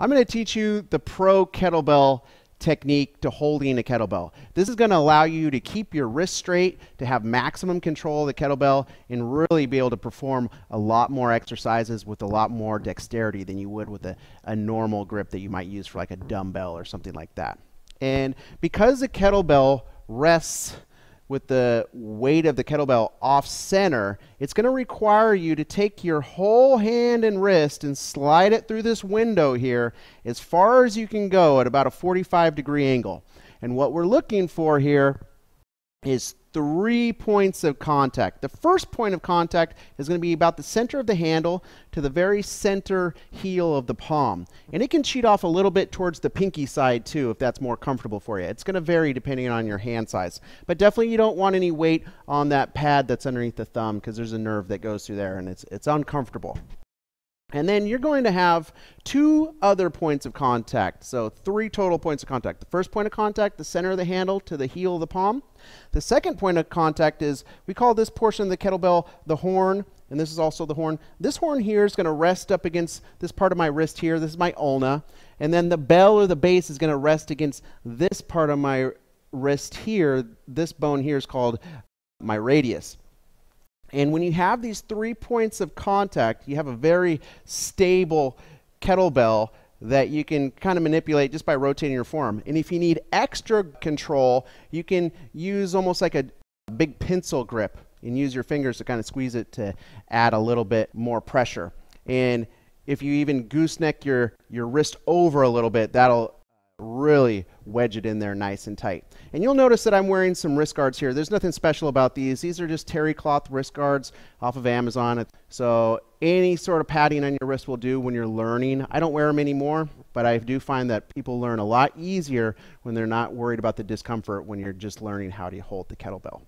I'm going to teach you the pro kettlebell technique to holding a kettlebell. This is going to allow you to keep your wrist straight, to have maximum control of the kettlebell, and really be able to perform a lot more exercises with a lot more dexterity than you would with a, a normal grip that you might use for like a dumbbell or something like that. And because the kettlebell rests with the weight of the kettlebell off center, it's going to require you to take your whole hand and wrist and slide it through this window here as far as you can go at about a 45 degree angle. And what we're looking for here is three points of contact. The first point of contact is going to be about the center of the handle to the very center heel of the palm. And it can cheat off a little bit towards the pinky side too if that's more comfortable for you. It's going to vary depending on your hand size. But definitely you don't want any weight on that pad that's underneath the thumb because there's a nerve that goes through there and it's, it's uncomfortable. And then you're going to have two other points of contact. So three total points of contact. The first point of contact, the center of the handle to the heel of the palm. The second point of contact is, we call this portion of the kettlebell the horn, and this is also the horn. This horn here is going to rest up against this part of my wrist here. This is my ulna. And then the bell or the base is going to rest against this part of my wrist here. This bone here is called my radius. And when you have these three points of contact, you have a very stable kettlebell that you can kind of manipulate just by rotating your form. And if you need extra control, you can use almost like a big pencil grip and use your fingers to kind of squeeze it to add a little bit more pressure. And if you even gooseneck your, your wrist over a little bit, that'll really wedge it in there nice and tight. And you'll notice that I'm wearing some wrist guards here. There's nothing special about these. These are just terry cloth wrist guards off of Amazon. So any sort of padding on your wrist will do when you're learning. I don't wear them anymore, but I do find that people learn a lot easier when they're not worried about the discomfort when you're just learning how to hold the kettlebell.